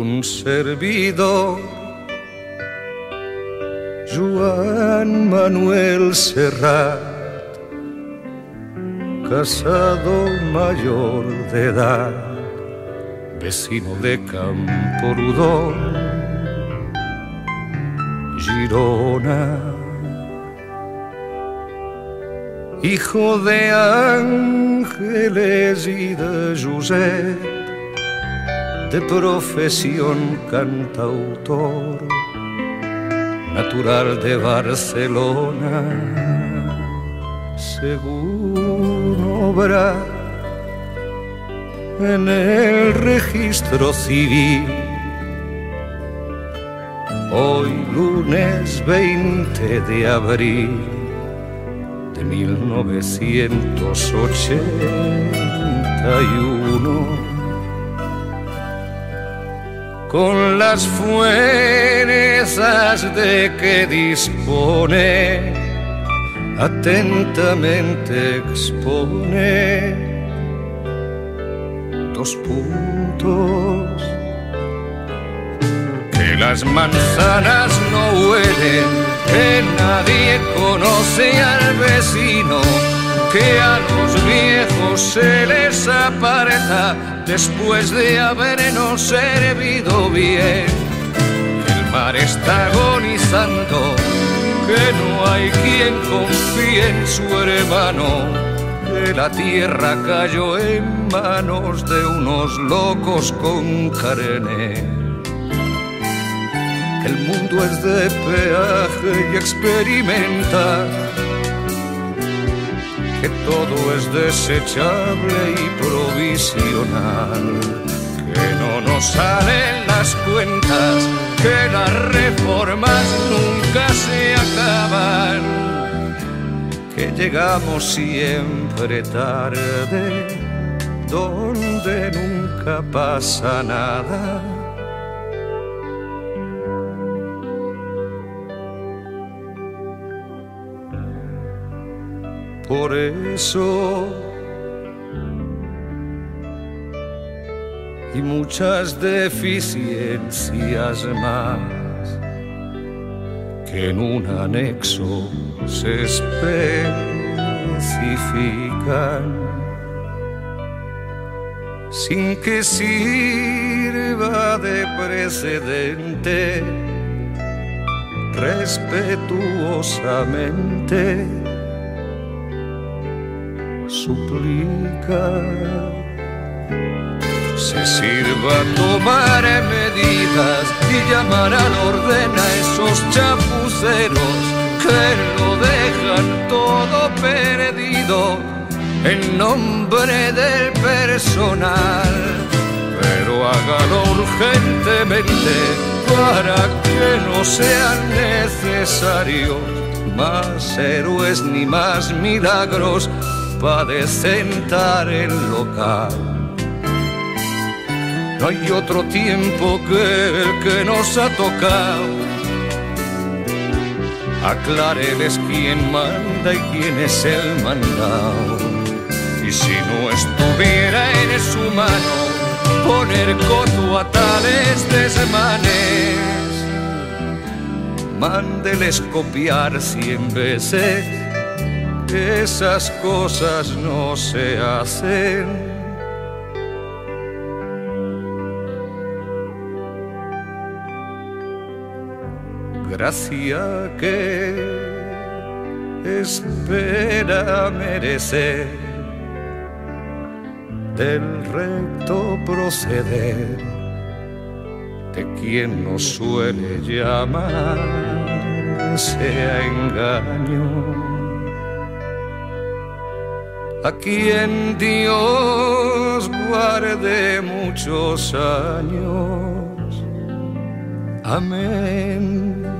un servidor, Juan Manuel Serrat, casado mayor de edad, vecino de Camporudón, Girona. Hijo de ángeles y de José, de profesión cantautor, natural de Barcelona, según obra en el registro civil. Hoy lunes 20 de abril de 1981 con las fuerzas de que dispone, atentamente expone dos puntos. Que las manzanas no huelen, que nadie conoce al vecino que a los viejos se les aparta después de habernos servido bien. El mar está agonizando, que no hay quien confíe en su hermano, que la tierra cayó en manos de unos locos con carne. El mundo es de peaje y experimenta que todo es desechable y provisional, que no nos salen las cuentas, que las reformas nunca se acaban, que llegamos siempre tarde, donde nunca pasa nada Por eso. Y muchas deficiencias más que en un anexo se especifican. Sin que sirva de precedente respetuosamente suplica se sirva tomar medidas y llamar al orden a esos chapuceros que lo dejan todo perdido en nombre del personal. Pero hágalo urgentemente para que no sean necesarios más héroes ni más milagros para decentar el local. No hay otro tiempo que el que nos ha tocado. Acláreles quién manda y quién es el mandado. Y si no estuviera en su mano poner coto a tales desmanes, mándeles copiar cien veces esas cosas no se hacen. Gracia que espera merecer del recto proceder de quien nos suele llamar sea engaño a quien Dios guarde muchos años. Amén.